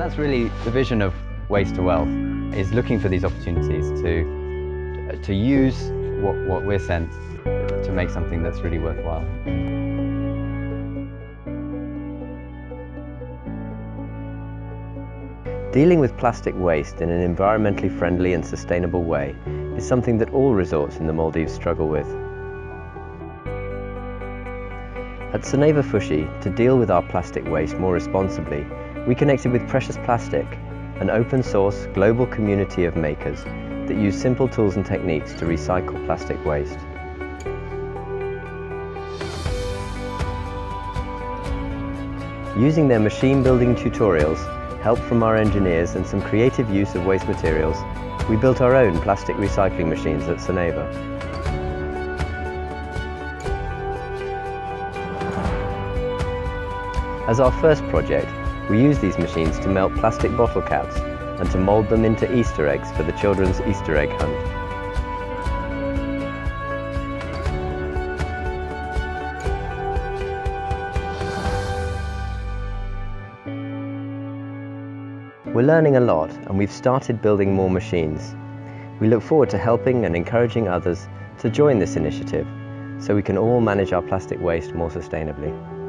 that's really the vision of Waste to Wealth, is looking for these opportunities to, to use what, what we're sent to make something that's really worthwhile. Dealing with plastic waste in an environmentally friendly and sustainable way is something that all resorts in the Maldives struggle with. At Soneva Fushi, to deal with our plastic waste more responsibly, we connected with Precious Plastic, an open source global community of makers that use simple tools and techniques to recycle plastic waste. Using their machine building tutorials, help from our engineers and some creative use of waste materials, we built our own plastic recycling machines at Soneva. As our first project, we use these machines to melt plastic bottle caps and to mould them into Easter eggs for the children's Easter egg hunt. We're learning a lot and we've started building more machines. We look forward to helping and encouraging others to join this initiative so we can all manage our plastic waste more sustainably.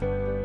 Bye.